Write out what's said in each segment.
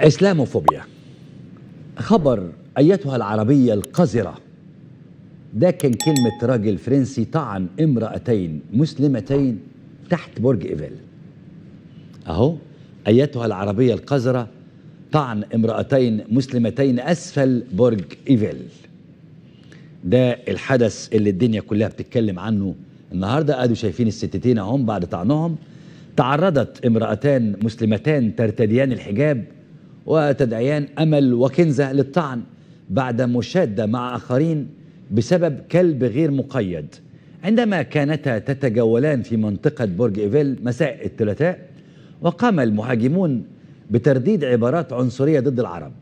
إسلاموفوبيا. خبر أيتها العربية القذرة. ده كان كلمة راجل فرنسي طعن امرأتين مسلمتين تحت برج إيفل. أهو أيتها العربية القذرة طعن امرأتين مسلمتين أسفل برج إيفل. ده الحدث اللي الدنيا كلها بتتكلم عنه النهارده. قالوا شايفين الستتين أهم بعد طعنهم. تعرضت امرأتان مسلمتان ترتديان الحجاب وتدعيان أمل وكنزة للطعن بعد مشادة مع آخرين بسبب كلب غير مقيد. عندما كانتا تتجولان في منطقة برج إيفيل مساء الثلاثاء وقام المهاجمون بترديد عبارات عنصرية ضد العرب.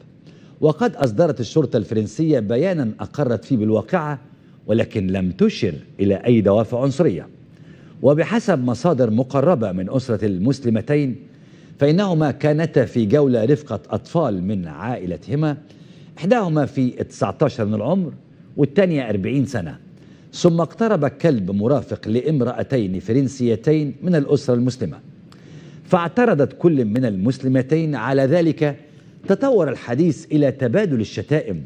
وقد أصدرت الشرطة الفرنسية بيانا أقرت فيه بالواقعة ولكن لم تشر إلى أي دوافع عنصرية. وبحسب مصادر مقربة من أسرة المسلمتين فإنهما كانتا في جولة رفقة أطفال من عائلتهما إحداهما في 19 من العمر والثانية 40 سنة. ثم اقترب كلب مرافق لامرأتين فرنسيتين من الأسرة المسلمة. فاعترضت كل من المسلمتين على ذلك. تطور الحديث إلى تبادل الشتائم.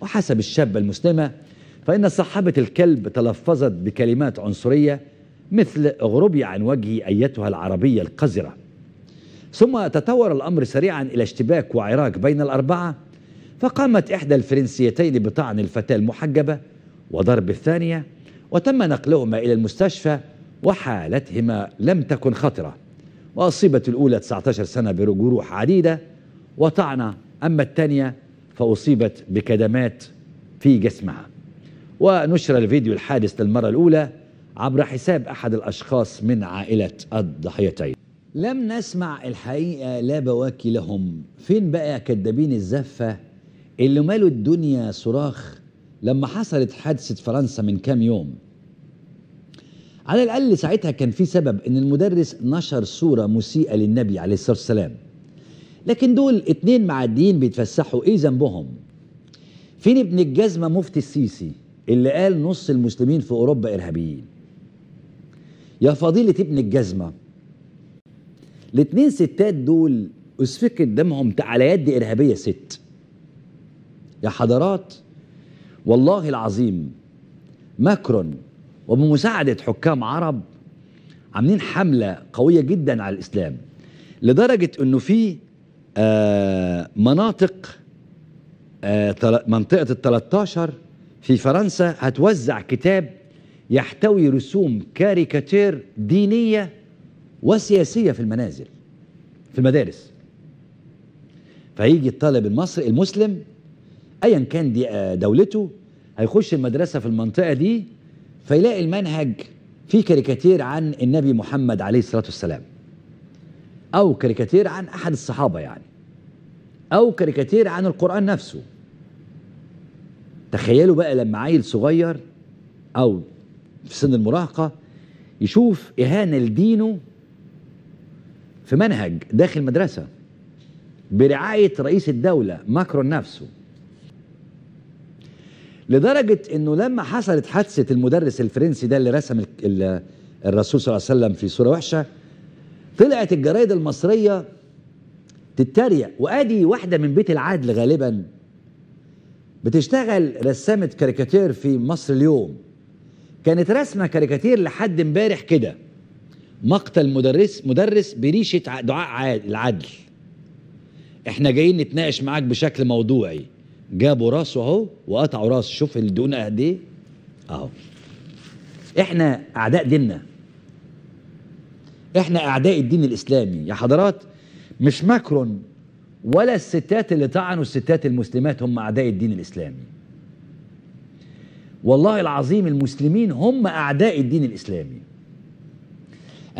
وحسب الشابة المسلمة فإن صاحبة الكلب تلفظت بكلمات عنصرية مثل اغربي عن وجهي أيتها العربية القذرة ثم تطور الأمر سريعا إلى اشتباك وعراك بين الأربعة فقامت إحدى الفرنسيتين بطعن الفتاة المحجبة وضرب الثانية وتم نقلهما إلى المستشفى وحالتهما لم تكن خطرة. وأصيبت الأولى 19 سنة بجروح عديدة وطعنة أما الثانية فأصيبت بكدمات في جسمها. ونشر الفيديو الحادث للمرة الأولى عبر حساب أحد الأشخاص من عائلة الضحيتين. لم نسمع الحقيقة لا بواكي لهم. فين بقى كدابين الزفة اللي مالوا الدنيا صراخ لما حصلت حادثة فرنسا من كام يوم؟ على الأقل ساعتها كان في سبب إن المدرس نشر صورة مسيئة للنبي عليه الصلاة والسلام. لكن دول اتنين معديين بيتفسحوا إيه ذنبهم؟ فين ابن الجزمة مفتي السيسي اللي قال نص المسلمين في أوروبا إرهابيين؟ يا فضيلة ابن الجزمة الاتنين ستات دول أسفكت دمهم على يد إرهابية ست. يا حضرات والله العظيم ماكرون وبمساعدة حكام عرب عاملين حملة قوية جدا على الإسلام لدرجة أنه في آه مناطق آه منطقة ال 13 في فرنسا هتوزع كتاب يحتوي رسوم كاريكاتير دينية وسياسية في المنازل في المدارس. فهيجي الطالب المصري المسلم ايا كان دي دولته هيخش المدرسة في المنطقة دي فيلاقي المنهج فيه كاريكاتير عن النبي محمد عليه الصلاة والسلام أو كاريكاتير عن أحد الصحابة يعني أو كاريكاتير عن القرآن نفسه. تخيلوا بقى لما عيل صغير أو في سن المراهقة يشوف إهانة لدينه في منهج داخل مدرسة برعاية رئيس الدولة ماكرون نفسه. لدرجة إنه لما حصلت حادثة المدرس الفرنسي ده اللي رسم الرسول صلى الله عليه وسلم في صورة وحشة طلعت الجرايد المصرية تتريق وأدي واحدة من بيت العدل غالبا بتشتغل رسامة كاريكاتير في مصر اليوم. كانت رسمة كاريكاتير لحد امبارح كده. مقتل مدرس مدرس بريشة دعاء العدل. إحنا جايين نتناقش معاك بشكل موضوعي. جابوا راسه أهو وقطعوا راسه شوف الدقون قد إيه. أهو. إحنا أعداء ديننا. إحنا أعداء الدين الإسلامي. يا حضرات مش ماكرون ولا الستات اللي طعنوا الستات المسلمات هم أعداء الدين الإسلامي. والله العظيم المسلمين هم أعداء الدين الإسلامي.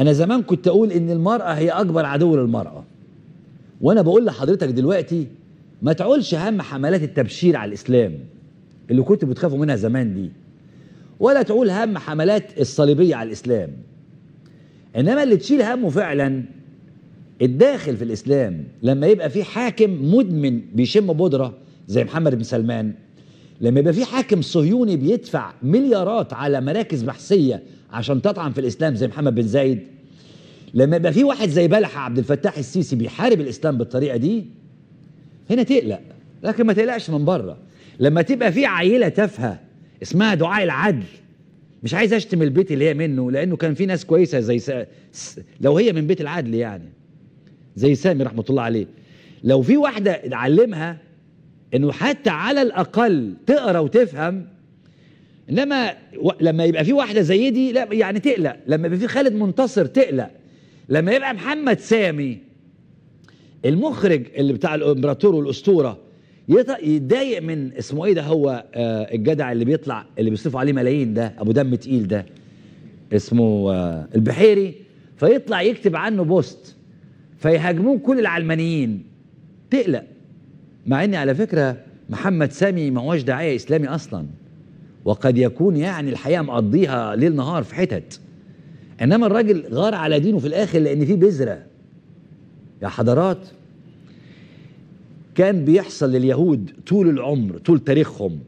أنا زمان كنت أقول إن المرأة هي أكبر عدو للمرأة. وأنا بقول لحضرتك دلوقتي ما تعولش هم حملات التبشير على الإسلام اللي كنتوا بتخافوا منها زمان دي ولا تعول هم حملات الصليبية على الإسلام. إنما اللي تشيل همه فعلا الداخل في الإسلام لما يبقى في حاكم مدمن بيشم بودرة زي محمد بن سلمان لما يبقى في حاكم صهيوني بيدفع مليارات على مراكز بحثية عشان تطعن في الإسلام زي محمد بن زايد لما يبقى في واحد زي بلحة عبد الفتاح السيسي بيحارب الإسلام بالطريقة دي هنا تقلق لكن ما تقلقش من بره لما تبقى في عيلة تافهة اسمها دعاء العدل مش عايز أشتم البيت اللي هي منه لأنه كان في ناس كويسة زي. س- لو هي من بيت العدل يعني زي سامي رحمة الله عليه لو في واحدة علمها إنه حتى على الأقل تقرأ وتفهم إنما. لما يبقى في واحدة زي دي لا يعني تقلق. لما يبقى في خالد منتصر تقلق. لما يبقى محمد سامي المخرج اللي بتاع الإمبراطور والأسطورة يتضايق من اسمه إيه ده هو آه الجدع اللي بيطلع اللي بيصرفوا عليه ملايين ده أبو دم تقيل ده اسمه آه البحيري. فيطلع يكتب عنه بوست فيهاجموه كل العلمانيين. تقلق. مع ان على فكرة محمد سامي ما هوش داعيه إسلامي أصلا. وقد يكون يعني الحقيقة مقضيها ليل نهار في حتت. إنما الراجل غار على دينه في الآخر لأن في بذرة. يا حضرات كان بيحصل لليهود طول العمر طول تاريخهم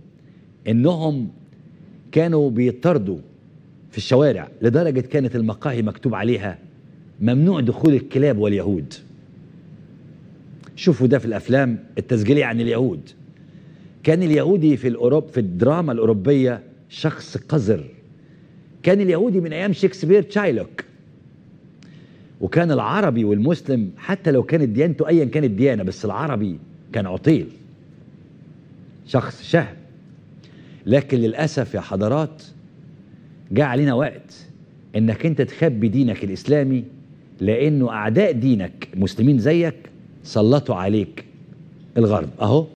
إنهم كانوا بيطردوا في الشوارع لدرجة كانت المقاهي مكتوب عليها ممنوع دخول الكلاب واليهود. شوفوا ده في الأفلام التسجيليه عن اليهود. كان اليهودي في الأوروب في الدراما الأوروبية شخص قذر. كان اليهودي من أيام شكسبير تشايلوك. وكان العربي والمسلم حتى لو كانت ديانته ايا كانت ديانة بس العربي كان عطيل شخص شهم. لكن للأسف يا حضرات جاء علينا وقت إنك أنت تخبي دينك الإسلامي لأنه أعداء دينك مسلمين زيك سلطوا عليك الغرب. أهو.